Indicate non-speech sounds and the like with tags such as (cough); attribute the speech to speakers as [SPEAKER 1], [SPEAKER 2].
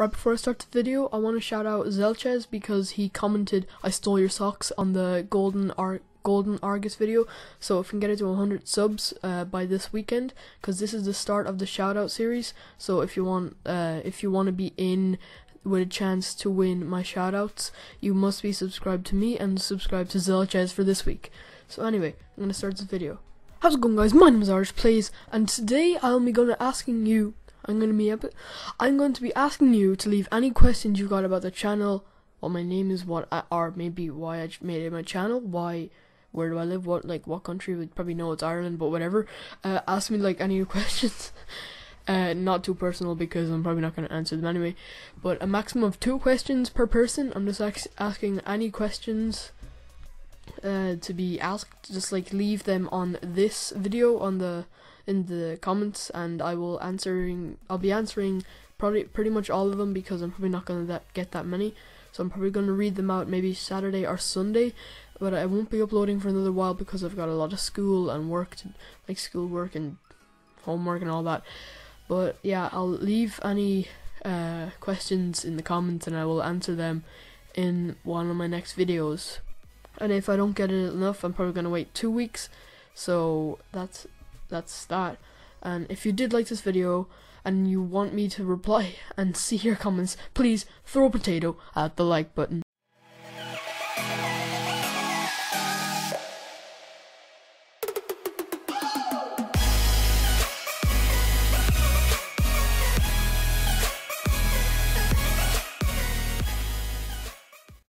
[SPEAKER 1] Right before I start the video, I want to shout out Zelches because he commented, I stole your socks on the Golden Ar- Golden Argus video. So if we can get it to 100 subs uh, by this weekend, because this is the start of the shout out series. So if you want, uh, if you want to be in with a chance to win my shout outs, you must be subscribed to me and subscribe to Zelches for this week. So anyway, I'm gonna start this video. How's it going, guys? My name is Irish Plays, and today I'll be gonna asking you. I'm gonna be up. I'm going to be asking you to leave any questions you've got about the channel. What my name is, what I, or maybe why I made it my channel, why, where do I live, what like what country? Would probably know it's Ireland, but whatever. Uh, ask me like any (laughs) questions. Uh, not too personal because I'm probably not going to answer them anyway. But a maximum of two questions per person. I'm just asking any questions uh, to be asked. Just like leave them on this video on the in the comments, and I will answering. I'll be answering probably pretty much all of them because I'm probably not going to get that many. So I'm probably going to read them out maybe Saturday or Sunday, but I won't be uploading for another while because I've got a lot of school and work, to, like school work and homework and all that. But yeah, I'll leave any uh, questions in the comments and I will answer them in one of my next videos. And if I don't get it enough, I'm probably gonna wait two weeks. So that's that's that. And if you did like this video and you want me to reply (laughs) and see your comments, please throw a potato at the like button.